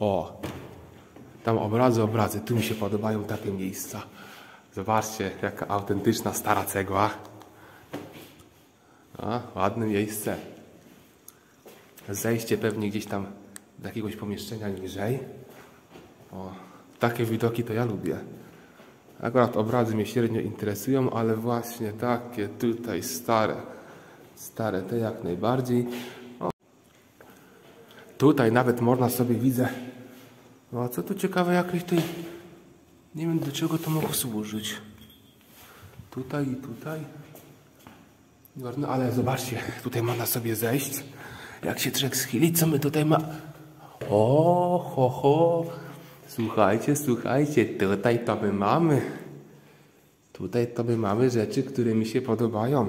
O, tam obrazy, obrazy. Tu mi się podobają takie miejsca. Zobaczcie, jaka autentyczna stara cegła. A, ładne miejsce. Zejście pewnie gdzieś tam do jakiegoś pomieszczenia niżej. O, takie widoki to ja lubię. Akurat obrazy mnie średnio interesują, ale właśnie takie tutaj stare, stare te jak najbardziej. Tutaj nawet można sobie widzę. No a co tu ciekawe jakieś tej. Nie wiem do czego to mogło służyć. Tutaj i tutaj. No ale zobaczcie, tutaj można sobie zejść. Jak się trzech schylić, co my tutaj ma. O, ho, ho. Słuchajcie, słuchajcie, tutaj to my mamy. Tutaj to my mamy rzeczy, które mi się podobają.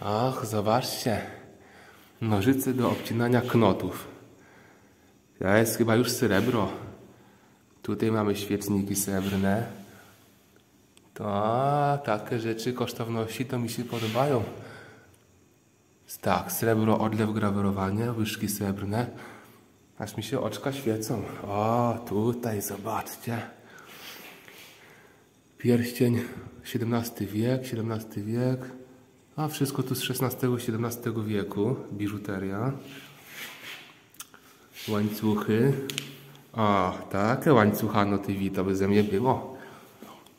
Ach, zobaczcie. Nożyce do obcinania knotów. To jest chyba już srebro. Tutaj mamy świeczniki srebrne. To takie rzeczy kosztowności to mi się podobają. Tak, srebro, odlew, grawerowanie, łyżki srebrne. Aż mi się oczka świecą. O, tutaj zobaczcie. Pierścień XVII wiek, XVII wiek. A wszystko tu z XVI-XVII wieku. Biżuteria. Łańcuchy. O, takie łańcuchano TV to by ze mnie było.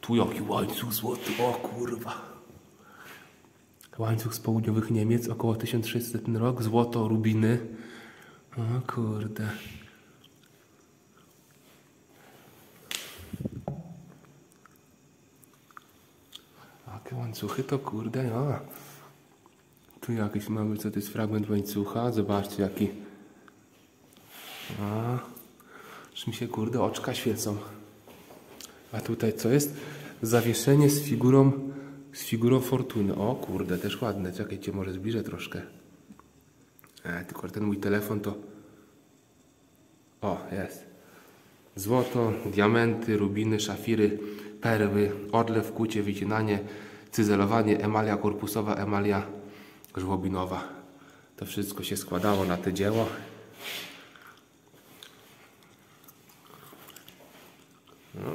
Tu jaki łańcuch złoty, o kurwa. Łańcuch z południowych Niemiec, około 1600 rok, złoto, rubiny. O kurde. Jakie łańcuchy to kurde, no. Tu jakiś mamy, co to jest fragment łańcucha. Zobaczcie jaki. A, już mi się kurde oczka świecą. A tutaj co jest? Zawieszenie z figurą, z figurą fortuny. O kurde, też ładne. Czekajcie, może zbliżę troszkę. E, tylko ten mój telefon to... O, jest. Złoto, diamenty, rubiny, szafiry, perły, odlew, kucie, wycinanie, cyzelowanie, emalia korpusowa, emalia żłobinowa. To wszystko się składało na te dzieło. No.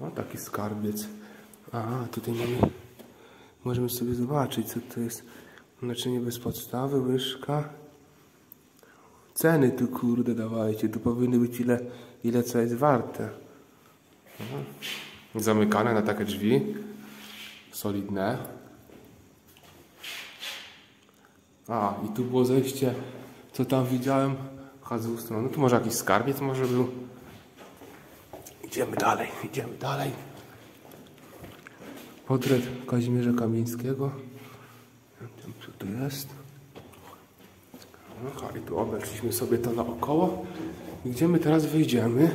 O, taki skarbiec. A, tutaj mamy... Możemy sobie zobaczyć, co to jest. Naczynie bez podstawy, łyżka. Ceny tu, kurde, dawajcie. Tu powinny być ile, ile co jest warte. Aha. Zamykane na takie drzwi. Solidne. A, i tu było zejście, co tam widziałem. Chodzę w stronę. Tu może jakiś skarbiec może był. Idziemy dalej, idziemy dalej. Portret Kazimierza Kamińskiego. Co tu jest? Aha, i tu obeszliśmy sobie to naokoło. Gdzie my teraz wyjdziemy?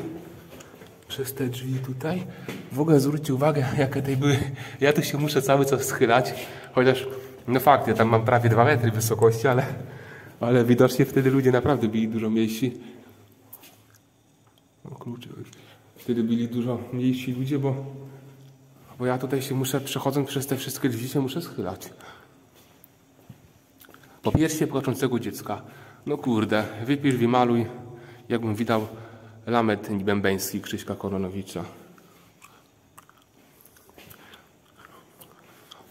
Przez te drzwi tutaj. W ogóle zwróćcie uwagę, jakie tutaj były. Ja tu się muszę cały czas schylać. Chociaż, no fakt, ja tam mam prawie 2 metry wysokości, ale, ale widocznie wtedy ludzie naprawdę byli dużo mniejsi. O klucze. Wtedy byli dużo mniejsi ludzie, bo, bo ja tutaj się muszę, przechodząc przez te wszystkie drzwi, się muszę schylać. Po piersie płaczącego dziecka. No kurde, wypisz, wymaluj, jakbym widał lamet bębeński Krzyśka Koronowicza.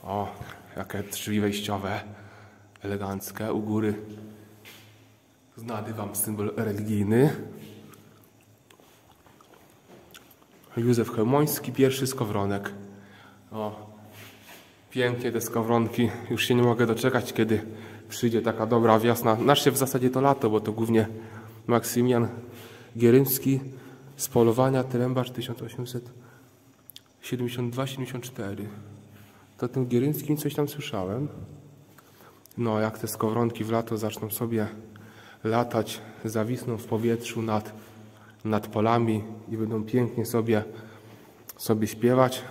O, jakie drzwi wejściowe, eleganckie, u góry znany wam symbol religijny. Józef Chełmoński, pierwszy skowronek. O, pięknie te skowronki. Już się nie mogę doczekać, kiedy przyjdzie taka dobra wiosna. Nasz się w zasadzie to lato, bo to głównie Maksymian Gierymski z polowania Trębacz 1872-74. To tym Gierymskim coś tam słyszałem. No, jak te skowronki w lato zaczną sobie latać, zawisną w powietrzu nad, nad polami i będą pięknie sobie, sobie śpiewać.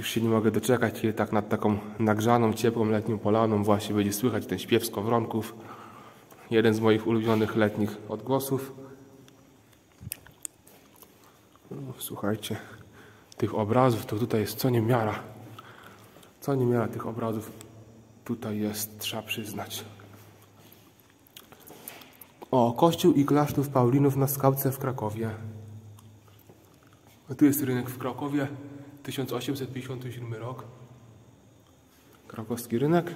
Już się nie mogę doczekać, kiedy tak nad taką nagrzaną, ciepłą, letnią polaną właśnie będzie słychać ten śpiew skowronków. Jeden z moich ulubionych letnich odgłosów. No, słuchajcie, tych obrazów to tutaj jest co niemiara. Co niemiara tych obrazów tutaj jest, trzeba przyznać. O, kościół i klasztor Paulinów na Skałce w Krakowie. A tu jest rynek w Krakowie, 1857 rok. Krakowski rynek.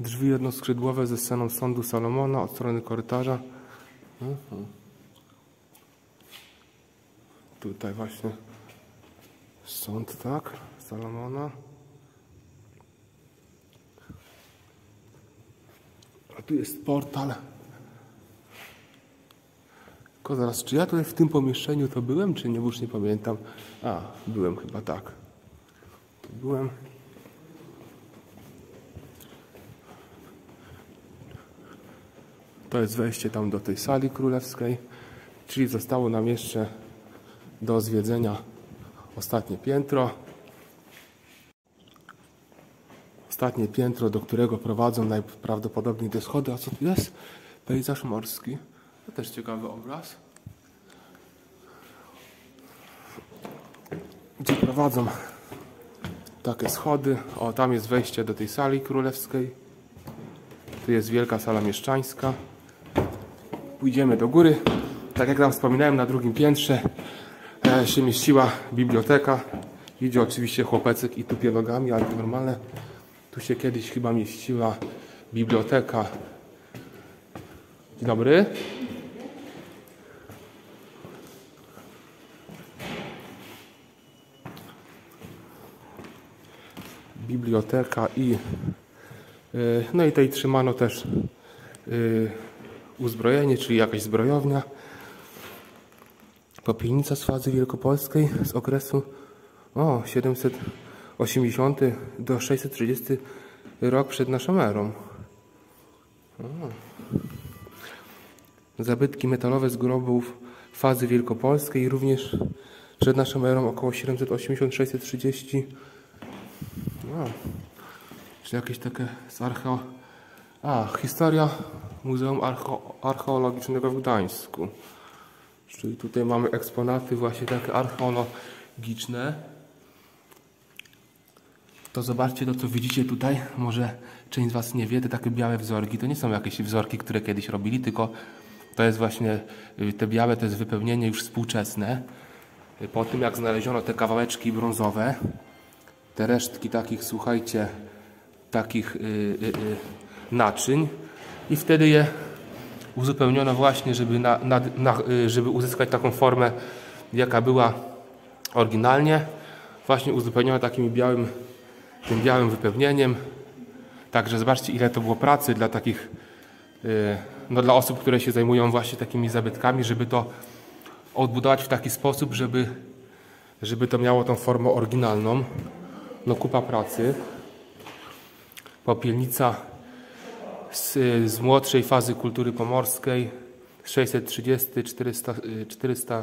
Drzwi jednoskrzydłowe ze sceną sądu Salomona od strony korytarza. Mhm. Tutaj właśnie sąd, tak? Salomona. Tu jest portal. Tylko zaraz, czy ja tutaj w tym pomieszczeniu to byłem, czy nie? Już nie pamiętam. A, byłem chyba tak. Byłem. To jest wejście tam do tej sali królewskiej. Czyli zostało nam jeszcze do zwiedzenia ostatnie piętro. Ostatnie piętro, do którego prowadzą najprawdopodobniej te schody. A co tu jest? Pejzaż morski. To też ciekawy obraz. Gdzie prowadzą takie schody. O, tam jest wejście do tej sali królewskiej. Tu jest wielka sala mieszczańska. Pójdziemy do góry. Tak jak tam wspominałem, na drugim piętrze e, się mieściła biblioteka. Idzie oczywiście chłopecek i tupie nogami, ale to normalne. Tu się kiedyś chyba mieściła biblioteka. Dzień dobry. Biblioteka i y, no i tutaj trzymano też y, uzbrojenie, czyli jakaś zbrojownia. Popienica z fazy wielkopolskiej z okresu o 780 do 630 rok przed naszą erą. Zabytki metalowe z grobów fazy wielkopolskiej również przed naszą erą około 780-630. No. Czy jakieś takie z archeo... A, historia Muzeum Archo Archeologicznego w Gdańsku. Czyli tutaj mamy eksponaty właśnie takie archeologiczne. To zobaczcie to, co widzicie tutaj. Może część z Was nie wie, te takie białe wzorki to nie są jakieś wzorki, które kiedyś robili, tylko to jest właśnie, y, te białe to jest wypełnienie już współczesne. Y, po tym, jak znaleziono te kawałeczki brązowe, te resztki takich, słuchajcie, takich yy, naczyń i wtedy je uzupełniono właśnie, żeby, na, na, na, żeby uzyskać taką formę, jaka była oryginalnie. Właśnie uzupełniono takim białym, tym białym wypełnieniem. Także zobaczcie, ile to było pracy dla takich, no dla osób, które się zajmują właśnie takimi zabytkami, żeby to odbudować w taki sposób, żeby, żeby to miało tą formę oryginalną. No kupa pracy. Popielnica z, z młodszej fazy kultury pomorskiej 630-400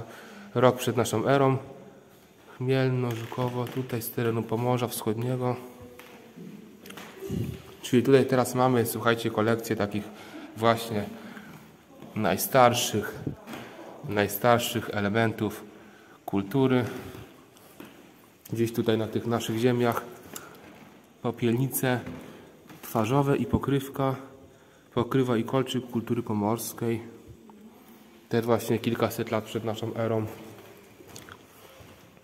rok przed naszą erą. Chmielno, Żukowo, tutaj z terenu Pomorza Wschodniego. Czyli tutaj teraz mamy, słuchajcie, kolekcję takich właśnie najstarszych, najstarszych elementów kultury. Gdzieś tutaj na tych naszych ziemiach popielnice twarzowe i pokrywka pokrywa i kolczyk kultury pomorskiej. Też właśnie kilkaset lat przed naszą erą.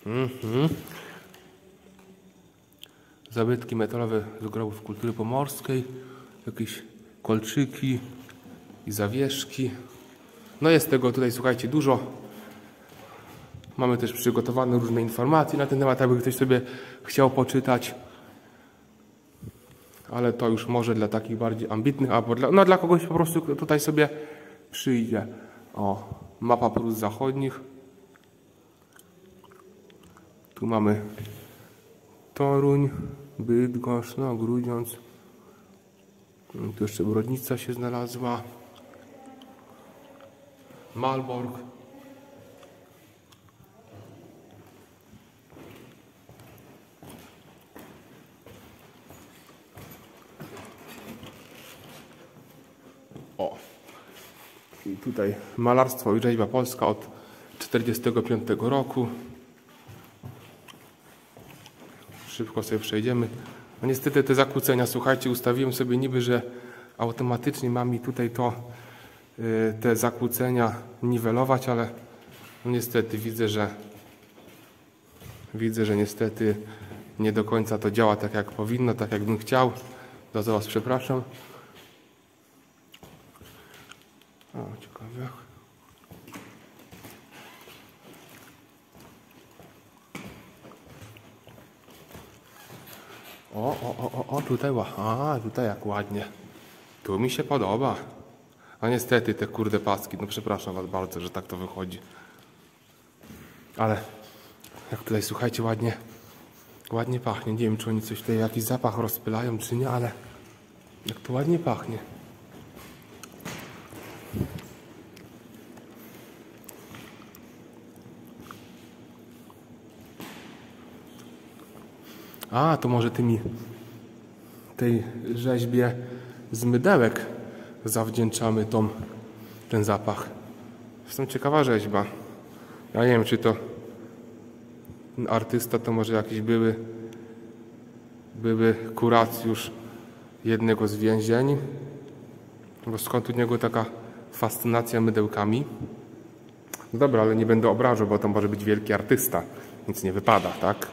Mhm. Zabytki metalowe z grobów kultury pomorskiej. Jakieś kolczyki i zawieszki. No jest tego tutaj, słuchajcie, dużo. Mamy też przygotowane różne informacje na ten temat, aby ktoś sobie chciał poczytać ale to już może dla takich bardziej ambitnych, albo dla, no dla kogoś po prostu tutaj sobie przyjdzie. O, mapa Prus Zachodnich. Tu mamy Toruń, Bydgoszcz, no Grudziądz. Tu jeszcze Brodnica się znalazła. Malbork. tutaj malarstwo i rzeźba polska od 45 roku. Szybko sobie przejdziemy. No niestety te zakłócenia, słuchajcie, ustawiłem sobie niby, że automatycznie ma mi tutaj to, y, te zakłócenia niwelować, ale no niestety widzę, że widzę, że niestety nie do końca to działa tak jak powinno, tak jak bym chciał. Za Was przepraszam. O, ciekawe. O, o, o, o, tutaj, ła- a, tutaj jak ładnie. Tu mi się podoba. A niestety te kurde paski, no przepraszam Was bardzo, że tak to wychodzi. Ale jak tutaj słuchajcie ładnie, ładnie pachnie. Nie wiem czy oni coś tutaj jakiś zapach rozpylają czy nie, ale jak to ładnie pachnie. A, to może tymi tej rzeźbie z mydełek zawdzięczamy tą, ten zapach. Zresztą ciekawa rzeźba. Ja nie wiem, czy to artysta to może jakiś były były kuracjusz jednego z więzień. Bo skąd u niego taka fascynacja mydełkami? No dobra, ale nie będę obrażał, bo to może być wielki artysta. Nic nie wypada, tak?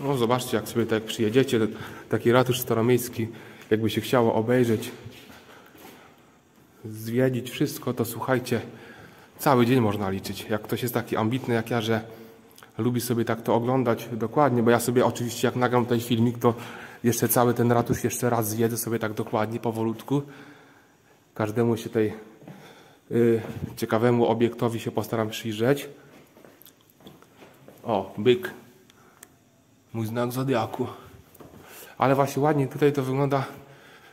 No zobaczcie, jak sobie tak przyjedziecie, taki ratusz staromiejski, jakby się chciało obejrzeć, zwiedzić wszystko, to słuchajcie, cały dzień można liczyć. Jak ktoś jest taki ambitny jak ja, że lubi sobie tak to oglądać dokładnie, bo ja sobie oczywiście jak nagram tutaj filmik, to jeszcze cały ten ratusz jeszcze raz zjedzę sobie tak dokładnie, powolutku. Każdemu się tej y, ciekawemu obiektowi się postaram przyjrzeć. O, byk. Mój znak zodiaku. Ale właśnie ładnie tutaj to wygląda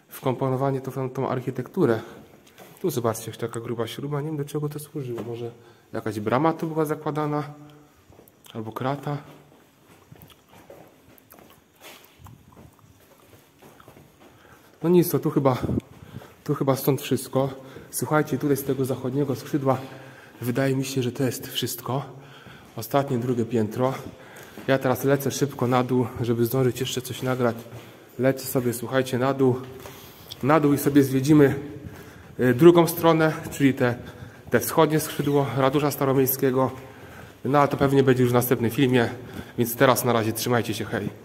wkomponowanie to w tą, architekturę. Tu zobaczcie, jak taka gruba śruba. Nie wiem do czego to służyło. Może jakaś brama tu była zakładana? Albo krata? No nic, to tu chyba, tu chyba stąd wszystko. Słuchajcie, tutaj z tego zachodniego skrzydła wydaje mi się, że to jest wszystko. Ostatnie, drugie piętro. Ja teraz lecę szybko na dół, żeby zdążyć jeszcze coś nagrać. Lecę sobie, słuchajcie, na dół. Na dół i sobie zwiedzimy y, drugą stronę, czyli te, te wschodnie skrzydło ratusza staromiejskiego. No ale to pewnie będzie już w następnym filmie, więc teraz na razie trzymajcie się, hej.